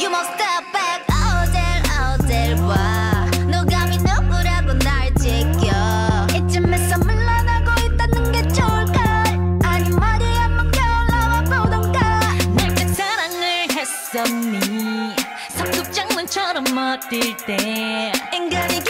You must step back. 어딜 어딜 와. 너감이 누구라고 날 지켜. 이쯤에서 물러나고 있다는 게 좋을까? 아니 말이야 뭐 멈춰나와 보던가. 내가 사랑을 했었니 성급장문처럼 어딜 때. 인간이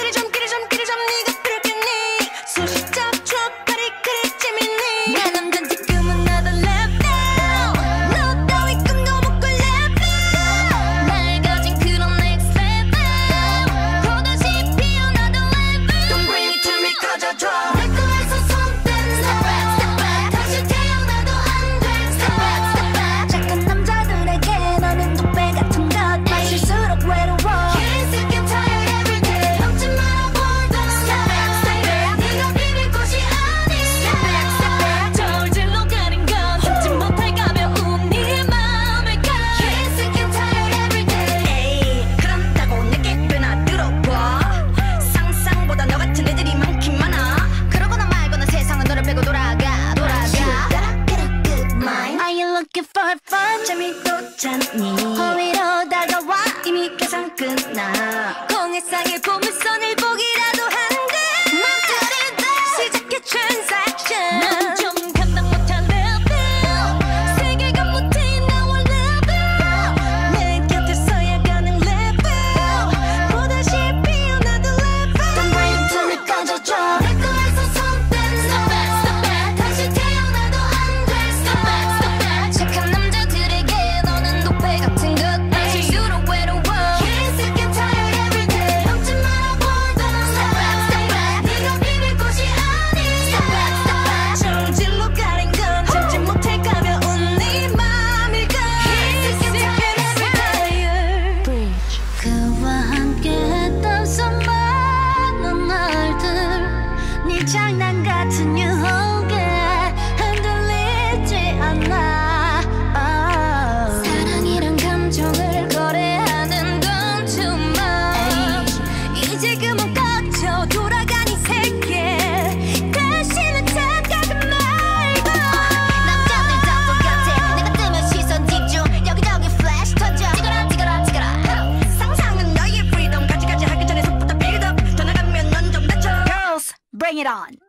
have fun 재미도 잖니 허위로 다가와 이미 계산 끝나 공해상의 보물선을 보기라도 한듯 맘 들이다 시작해 transaction 장난 같은 it on.